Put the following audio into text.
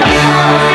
Yeah.